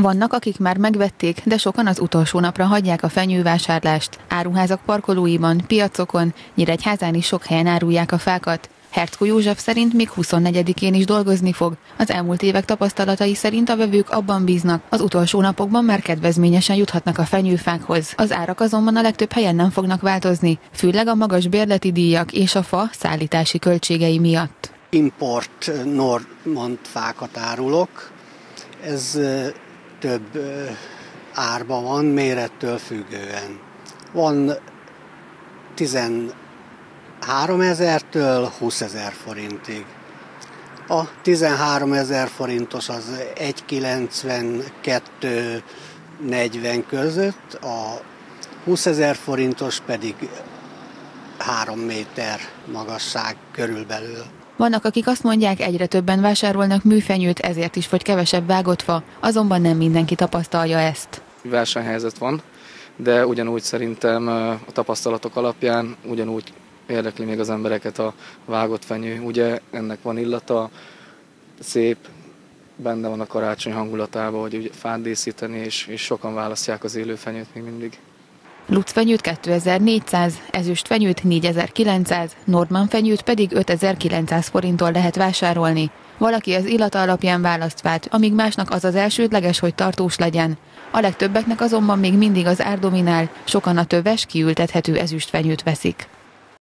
Vannak, akik már megvették, de sokan az utolsó napra hagyják a fenyővásárlást. Áruházak parkolóiban, piacokon, Nyíregyházán is sok helyen árulják a fákat. Herckó József szerint még 24-én is dolgozni fog. Az elmúlt évek tapasztalatai szerint a vevők abban bíznak, az utolsó napokban már kedvezményesen juthatnak a fenyőfákhoz. Az árak azonban a legtöbb helyen nem fognak változni, főleg a magas bérleti díjak és a fa szállítási költségei miatt. Import normand fákat árulok. Ez több árban van, mérettől függően. Van 13 ezertől 20 ezer forintig. A 13 ezer forintos az 1,92-40 között, a 20 ezer forintos pedig 3 méter magasság körülbelül. Vannak, akik azt mondják, egyre többen vásárolnak műfenyőt, ezért is fogy kevesebb vágott fa, azonban nem mindenki tapasztalja ezt. Versenyhelyzet van, de ugyanúgy szerintem a tapasztalatok alapján ugyanúgy érdekli még az embereket a vágott fenyő. Ugye ennek van illata, szép, benne van a karácsony hangulatában, hogy ugye fát díszíteni, és, és sokan választják az élő fenyőt még mindig. Lutz fenyőt 2400, ezüst fenyőt 4900, Nordman fenyőt pedig 5900 forinttól lehet vásárolni. Valaki az illata alapján választ fát, amíg másnak az az elsődleges, hogy tartós legyen. A legtöbbeknek azonban még mindig az árdominál, sokan a töves, kiültethető ezüst fenyőt veszik.